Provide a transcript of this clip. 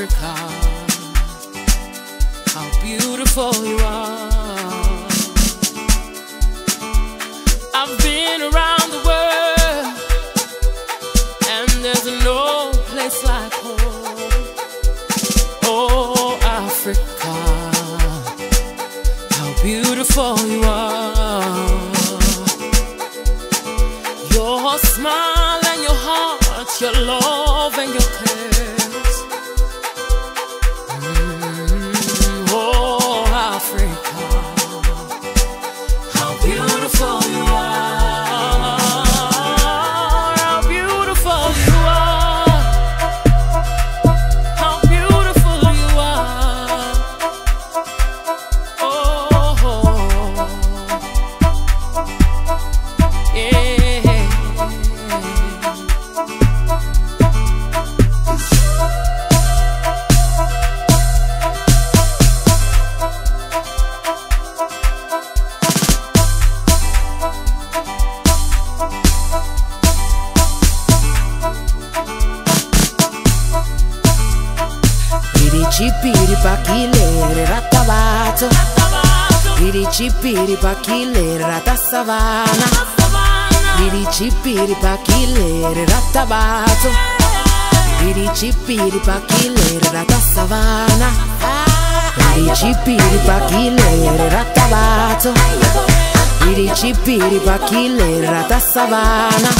Africa, how beautiful you are. I've been around the world, and there's no place like home. Oh, Africa, how beautiful you are. Your smile and your heart, your love Africa, Piricipiri pachilere rattabato Piricipiri pachilere rattassavana. Piricipiri pachilere rattabato Piricipiri pachilere rattassavana. Piricipiri piri rattabato Piricipiri pachilere rattassavana.